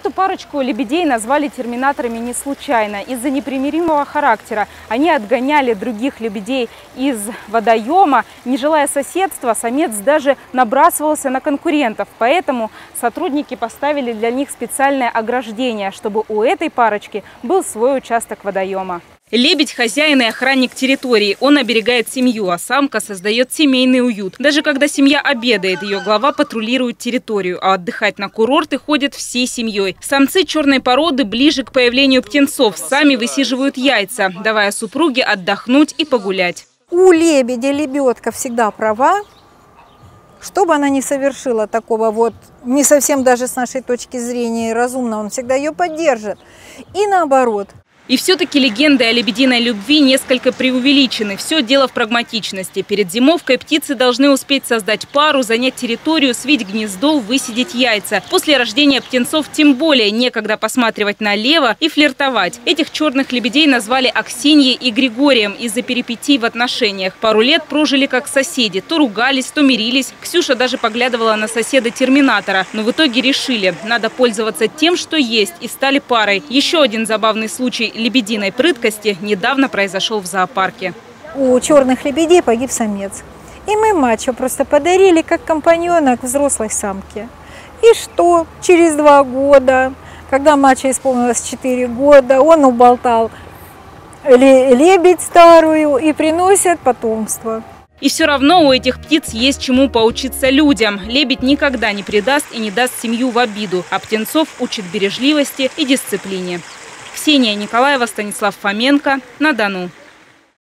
Эту парочку лебедей назвали терминаторами не случайно. Из-за непримиримого характера они отгоняли других лебедей из водоема. Не желая соседства, самец даже набрасывался на конкурентов. Поэтому сотрудники поставили для них специальное ограждение, чтобы у этой парочки был свой участок водоема. Лебедь – хозяин и охранник территории. Он оберегает семью, а самка создает семейный уют. Даже когда семья обедает, ее глава патрулирует территорию, а отдыхать на курорты ходят всей семьей. Самцы черной породы ближе к появлению птенцов сами высиживают яйца, давая супруге отдохнуть и погулять. У лебедя лебедка всегда права, что бы она ни совершила такого вот, не совсем даже с нашей точки зрения разумно, он всегда ее поддержит. И наоборот – и все-таки легенды о лебединой любви несколько преувеличены. Все дело в прагматичности. Перед зимовкой птицы должны успеть создать пару, занять территорию, свить гнездо, высидеть яйца. После рождения птенцов тем более некогда посматривать налево и флиртовать. Этих черных лебедей назвали Аксиньей и Григорием из-за перипетий в отношениях. Пару лет прожили как соседи. То ругались, то мирились. Ксюша даже поглядывала на соседа Терминатора. Но в итоге решили, надо пользоваться тем, что есть, и стали парой. Еще один забавный случай лебединой прыткости недавно произошел в зоопарке. У черных лебедей погиб самец. И мы мачо просто подарили как компаньонок взрослой самке. И что? Через два года, когда мачо исполнилось 4 года, он уболтал лебедь старую и приносит потомство. И все равно у этих птиц есть чему поучиться людям. Лебедь никогда не предаст и не даст семью в обиду, а птенцов учит бережливости и дисциплине. Ксения Николаева, Станислав Фоменко. На Дону.